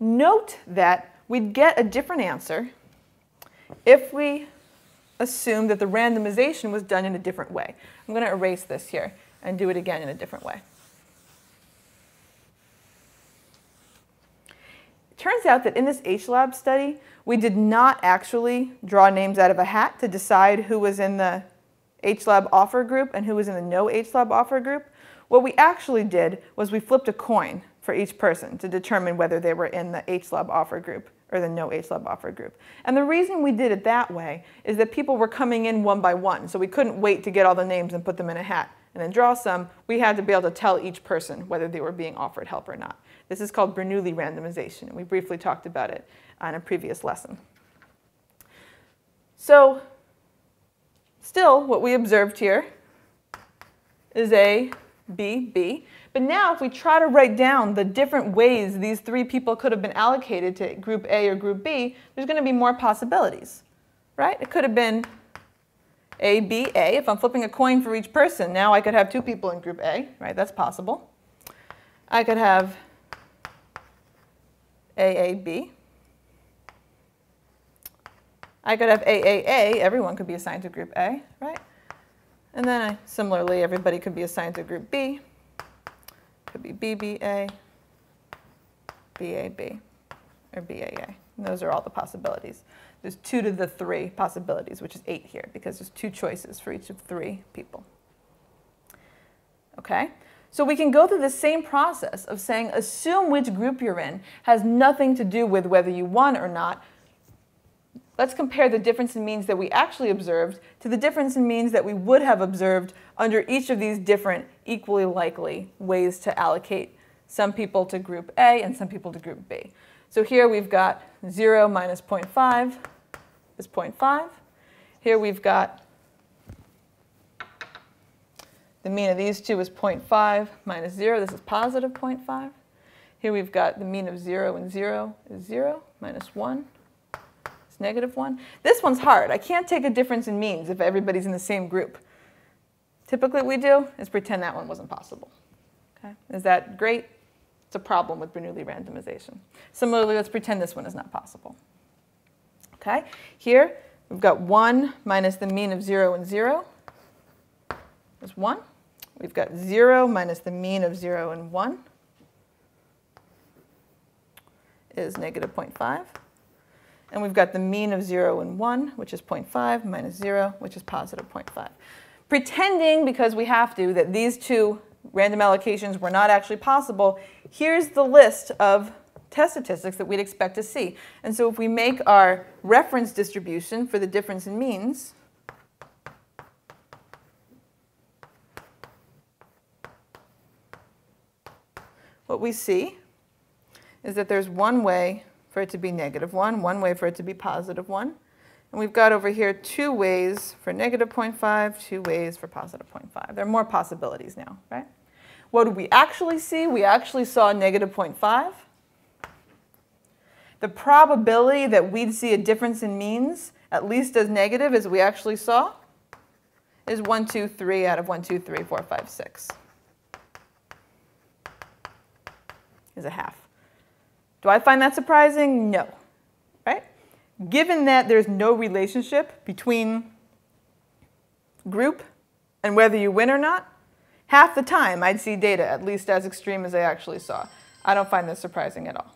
note that we'd get a different answer if we assume that the randomization was done in a different way. I'm going to erase this here and do it again in a different way. It turns out that in this HLAB study, we did not actually draw names out of a hat to decide who was in the HLAB offer group and who was in the no HLAB offer group. What we actually did was we flipped a coin for each person to determine whether they were in the HLAB offer group or the no HLAB offer group. And the reason we did it that way is that people were coming in one by one, so we couldn't wait to get all the names and put them in a hat and then draw some. We had to be able to tell each person whether they were being offered help or not. This is called Bernoulli randomization, and we briefly talked about it on a previous lesson. So still, what we observed here is A, B, B. But now if we try to write down the different ways these three people could have been allocated to group A or group B, there's going to be more possibilities, right? It could have been A, B, A. If I'm flipping a coin for each person, now I could have two people in group A, right? That's possible. I could have AAB. I could have A, A, A. Everyone could be assigned to group A, right? And then I, similarly, everybody could be assigned to group B. Could be BBA, BAB, or BAA. And those are all the possibilities. There's two to the three possibilities, which is eight here, because there's two choices for each of three people. Okay? So we can go through the same process of saying assume which group you're in has nothing to do with whether you won or not. Let's compare the difference in means that we actually observed to the difference in means that we would have observed under each of these different equally likely ways to allocate some people to group A and some people to group B. So here we've got 0 minus 0.5 is 0.5. Here we've got the mean of these two is 0.5 minus 0. This is positive 0.5. Here we've got the mean of 0 and 0 is 0 minus 1 negative 1. This one's hard. I can't take a difference in means if everybody's in the same group. Typically what we do is pretend that one wasn't possible. Okay? Is that great? It's a problem with Bernoulli randomization. Similarly, let's pretend this one is not possible. Okay? Here, we've got 1 minus the mean of 0 and 0 is 1. We've got 0 minus the mean of 0 and 1 is negative 0.5. And we've got the mean of 0 and 1, which is 0.5, minus 0, which is positive 0.5. Pretending, because we have to, that these two random allocations were not actually possible, here's the list of test statistics that we'd expect to see. And so if we make our reference distribution for the difference in means, what we see is that there's one way for it to be negative 1, one way for it to be positive 1. And we've got over here two ways for negative 0.5, two ways for positive 0.5. There are more possibilities now, right? What did we actually see? We actually saw negative 0.5. The probability that we'd see a difference in means, at least as negative as we actually saw, is 1, 2, 3 out of 1, 2, 3, 4, 5, 6. is a half. Do I find that surprising? No. Right? Given that there's no relationship between group and whether you win or not, half the time I'd see data at least as extreme as I actually saw. I don't find this surprising at all.